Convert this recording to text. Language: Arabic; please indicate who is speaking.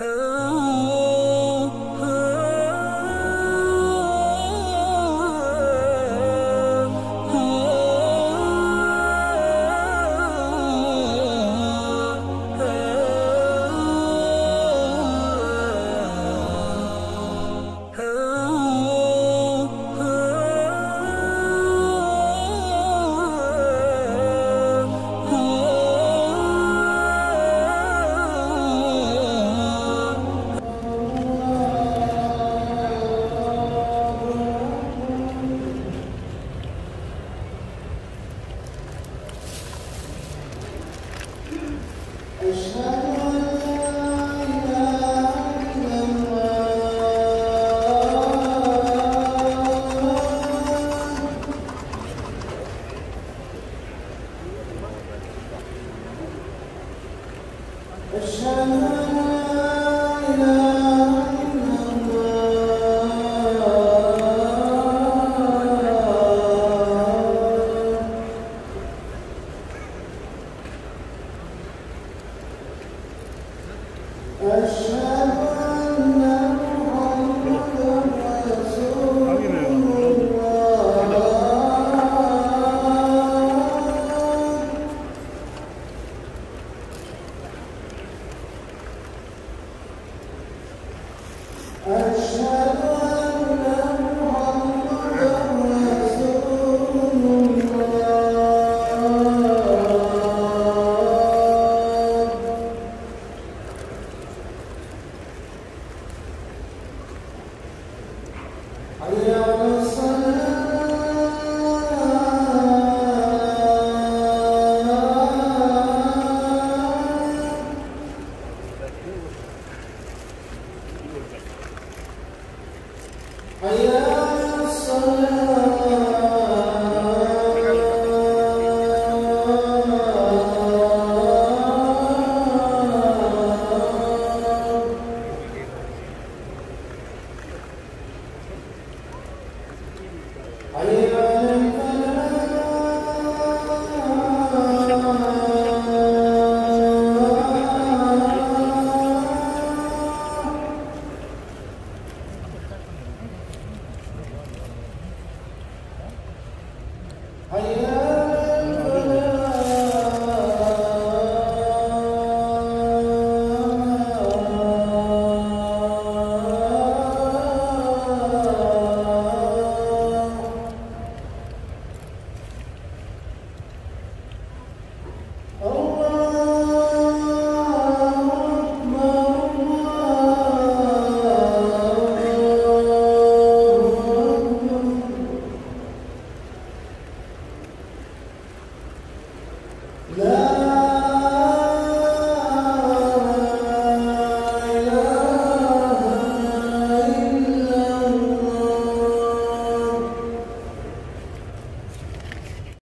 Speaker 1: Oh. أشهد أن لا إله أشهد حيا الصلاة. Aí